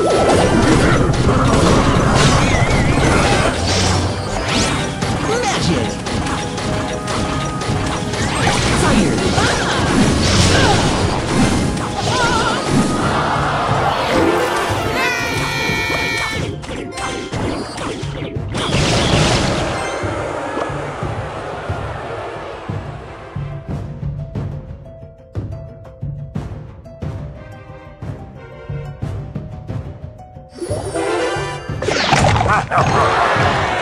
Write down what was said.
you Ha ha ha!